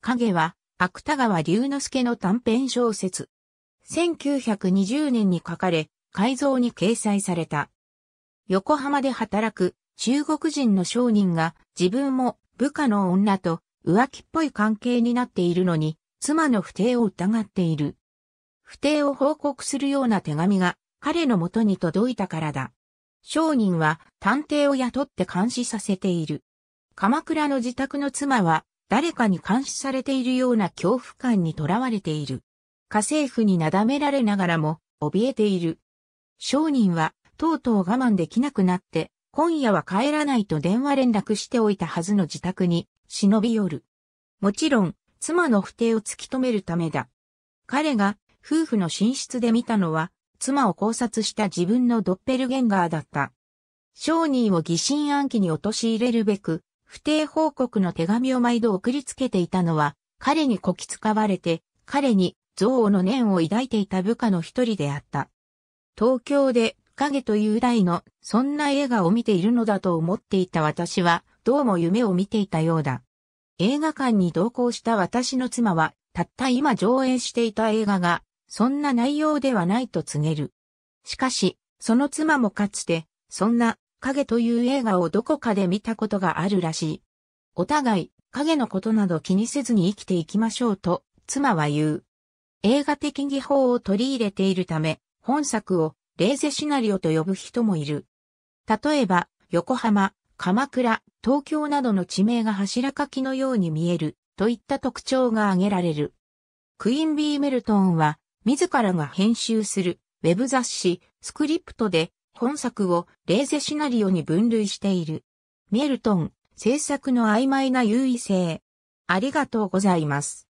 影は、芥川龍之介の短編小説。1920年に書かれ、改造に掲載された。横浜で働く中国人の商人が自分も部下の女と浮気っぽい関係になっているのに、妻の不定を疑っている。不定を報告するような手紙が彼のもとに届いたからだ。商人は探偵を雇って監視させている。鎌倉の自宅の妻は誰かに監視されているような恐怖感にとらわれている。家政婦になだめられながらも怯えている。商人はとうとう我慢できなくなって今夜は帰らないと電話連絡しておいたはずの自宅に忍び寄る。もちろん妻の不定を突き止めるためだ。彼が夫婦の寝室で見たのは妻を考察した自分のドッペルゲンガーだった。商人を疑心暗鬼に陥れるべく、不定報告の手紙を毎度送りつけていたのは、彼にこき使われて、彼に憎悪の念を抱いていた部下の一人であった。東京で影という題のそんな映画を見ているのだと思っていた私は、どうも夢を見ていたようだ。映画館に同行した私の妻は、たった今上映していた映画がそんな内容ではないと告げる。しかし、その妻もかつて、そんな影という映画をどこかで見たことがあるらしい。お互い、影のことなど気にせずに生きていきましょうと、妻は言う。映画的技法を取り入れているため、本作をレーゼシナリオと呼ぶ人もいる。例えば、横浜、鎌倉、東京などの地名が柱書きのように見えるといった特徴が挙げられる。クイーンビー・メルトンは自らが編集するウェブ雑誌スクリプトで本作をレーゼシナリオに分類している。ミエルトン、制作の曖昧な優位性。ありがとうございます。